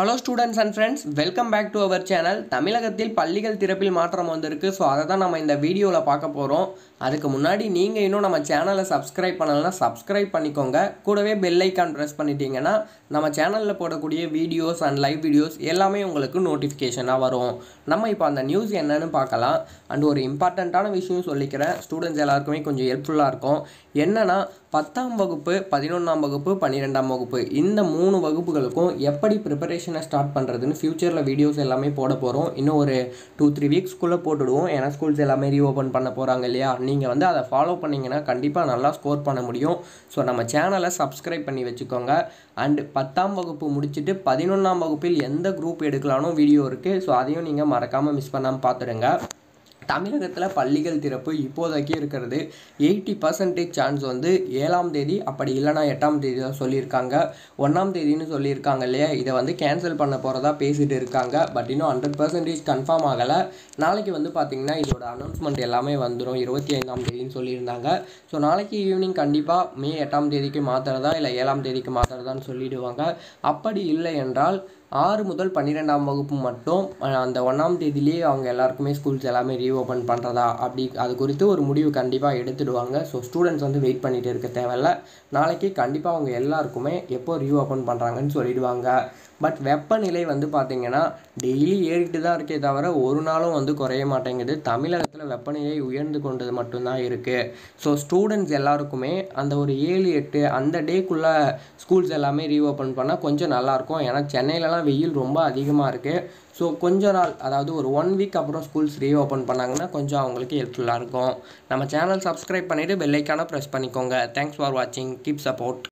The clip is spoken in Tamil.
Hello students and friends welcome back to our channel தமிழகத்தில் பள்ளிகள் திறப்பில் மாற்றம் வந்திருக்கு. ஸோ அதை தான் நம்ம இந்த வீடியோவில் பார்க்க போகிறோம் அதுக்கு முன்னாடி நீங்கள் இன்னும் நம்ம சேனலை சப்ஸ்கிரைப் பண்ணலைன்னா சப்ஸ்கிரைப் பண்ணிக்கோங்க. கூடவே பெல் ஐக்கான் ப்ரெஸ் பண்ணிட்டீங்கன்னா நம்ம சேனலில் போடக்கூடிய வீடியோஸ் அண்ட் லைவ் வீடியோஸ் எல்லாமே உங்களுக்கு நோட்டிஃபிகேஷனாக வரும். நம்ம இப்போ அந்த நியூஸ் என்னன்னு பார்க்கலாம். அண்ட் ஒரு இம்பார்ட்டண்ட்டான விஷயம் சொல்லிக்கிறேன். ஸ்டூடெண்ட்ஸ் எல்லாருக்குமே கொஞ்சம் ஹெல்ப்ஃபுல்லாக இருக்கும். என்னென்னா பத்தாம் வகுப்பு பதினொன்றாம் வகுப்பு பன்னிரெண்டாம் வகுப்பு இந்த மூணு வகுப்புகளுக்கும் எப்படி ப்ரிப்பரேஷன் ஸ்டார்ட் பண்ணுறதுன்னு ஃப்யூச்சரில் வீடியோஸ் எல்லாமே போட போகிறோம் இன்னும் ஒரு டூ த்ரீ வீக்ஸ்க்குள்ளே போட்டுடுவோம். ஏன்னா ஸ்கூல்ஸ் எல்லாமே ரீஓப்பன் பண்ண போகிறாங்க இல்லையா? நீங்கள் வந்து அதை ஃபாலோ பண்ணிங்கன்னா கண்டிப்பாக நல்லா ஸ்கோர் பண்ண முடியும். ஸோ நம்ம சேனலை சப்ஸ்கிரைப் பண்ணி வச்சுக்கோங்க. அண்டு பத்தாம் வகுப்பு முடிச்சுட்டு பதினொன்றாம் வகுப்பில் எந்த குரூப் எடுக்கலானோ வீடியோ இருக்குது ஸோ அதையும் நீங்கள் மறக்காமல் மிஸ் பண்ணாமல் பார்த்துடுங்க தமிழகத்தில் பள்ளிகள் திறப்பு இப்போதைக்கு இருக்கிறது. எயிட்டி பர்சன்டேஜ் சான்ஸ் வந்து ஏழாம் தேதி அப்படி இல்லைனா எட்டாம் தேதி தான் சொல்லியிருக்காங்க. ஒன்றாம் தேதின்னு சொல்லியிருக்காங்க இல்லையா? இதை வந்து கேன்சல் பண்ண போகிறதா பேசிகிட்டு இருக்காங்க. பட் இன்னும் ஹண்ட்ரட் பர்சன்டேஜ் கன்ஃபார்ம் ஆகலை. நாளைக்கு வந்து பார்த்திங்கன்னா இதோட அனௌன்ஸ்மெண்ட் எல்லாமே வந்துடும் இருபத்தி ஐந்தாம் தேதின்னு சொல்லியிருந்தாங்க. ஸோ நாளைக்கு ஈவினிங் கண்டிப்பாக மே எட்டாம் தேதிக்கு மாற்றுறதா இல்லை ஏழாம் தேதிக்கு மாற்றுறதான்னு சொல்லிடுவாங்க. அப்படி இல்லை என்றால் ஆறு முதல் பன்னிரெண்டாம் வகுப்பு மட்டும் அந்த ஒன்றாம் தேதியிலேயே அவங்க எல்லாருக்குமே ஸ்கூல்ஸ் எல்லாமே ரீஓப்பன் பண்ணுறதா அப்படி அது குறித்து ஒரு முடிவு கண்டிப்பாக எடுத்துடுவாங்க. ஸோ ஸ்டூடெண்ட்ஸ் வந்து வெயிட் பண்ணிகிட்டு இருக்க தேவையில்ல. நாளைக்கு கண்டிப்பாக அவங்க எல்லாருக்குமே எப்போ ரீஓப்பன் பண்ணுறாங்கன்னு சொல்லிடுவாங்க. பட் வெப்பநிலை வந்து பார்த்திங்கன்னா டெய்லி ஏறிட்டு தான் இருக்கே தவிர ஒரு நாளும் வந்து குறைய மாட்டேங்குது. தமிழகத்தில் வெப்பநிலை உயர்ந்து கொண்டது மட்டும்தான் இருக்குது ஸோ ஸ்டூடெண்ட்ஸ் எல்லாருக்குமே அந்த ஒரு ஏழு எட்டு அந்த டேக்குள்ளே ஸ்கூல்ஸ் எல்லாமே ரீஓப்பன் பண்ணால் கொஞ்சம் நல்லாயிருக்கும் ஏன்னா சென்னையிலலாம் வெயில் ரொம்ப அதிகமாக இருக்குது ஸோ கொஞ்ச நாள் அதாவது ஒரு ஒன் வீக் அப்புறம் ஸ்கூல்ஸ் ரீஓப்பன் பண்ணாங்கன்னா கொஞ்சம் அவங்களுக்கு ஹெல்ப்ஃபுல்லாக இருக்கும். நம்ம சேனல் சப்ஸ்கிரைப் பண்ணிவிட்டு பெல்லைக்கான ப்ரெஸ் பண்ணிக்கோங்க. தேங்க்ஸ் ஃபார் வாட்சிங் கீப் சப்போர்ட்